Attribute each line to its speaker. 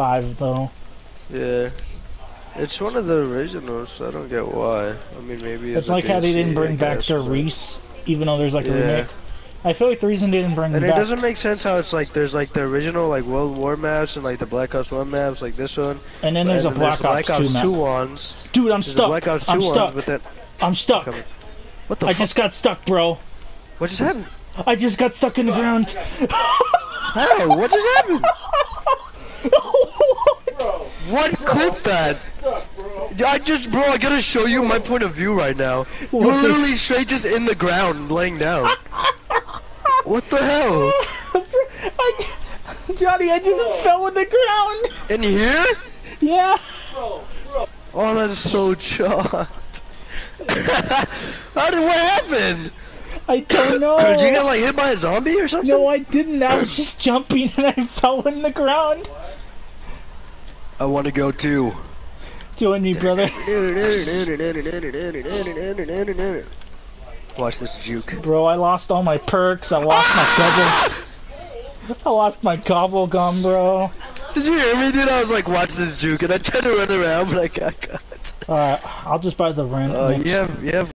Speaker 1: five though.
Speaker 2: Yeah. It's one of the originals, so I don't get why. I mean, maybe
Speaker 1: It's like how they didn't bring
Speaker 2: I
Speaker 1: back
Speaker 2: guess,
Speaker 1: the
Speaker 2: but-
Speaker 1: Riese, even though there's like a
Speaker 2: Yeah.
Speaker 1: remake. I feel like the reason they didn't bring
Speaker 2: And it
Speaker 1: back.
Speaker 2: doesn't make sense how it's like there's like the original like World War maps and like the Black Ops 1 maps like this one.
Speaker 1: and then there's
Speaker 2: and
Speaker 1: a Black,
Speaker 2: the Black
Speaker 1: Ops, 2 map.
Speaker 2: 2 ones.
Speaker 1: Dude, I'm
Speaker 2: There's
Speaker 1: stuck.
Speaker 2: Black Ops 2
Speaker 1: I'm
Speaker 2: ones,
Speaker 1: stuck.
Speaker 2: but then
Speaker 1: I'm stuck.
Speaker 2: What the
Speaker 1: I
Speaker 2: fuck?
Speaker 1: just got stuck, bro.
Speaker 2: What just happened?
Speaker 1: I just got stuck in the ground.
Speaker 2: How? What just happened? What clipped that? I just, bro, I gotta show you my point of view right now. You're
Speaker 1: What?
Speaker 2: literally straight just in the ground, laying down. What the hell?
Speaker 1: I, Johnny, I just fell in the ground.
Speaker 2: In here?
Speaker 1: Yeah.
Speaker 2: Oh, that's so shocked. How did what happened?
Speaker 1: I don't know.
Speaker 2: Did you get like hit by a zombie or something?
Speaker 1: No, I didn't. I was just jumping and I fell in the ground.
Speaker 2: I want to go too.
Speaker 1: Join me, brother.
Speaker 2: Watch this juke.
Speaker 1: Bro, I lost all my perks. I lost my gobble. I lost my gobble gum, bro.
Speaker 2: Did you hear me, dude? I was like, watch this juke, and I tried to run around, but I got caught.
Speaker 1: Alright, I'll just buy the rent.
Speaker 2: Uh, you have, you have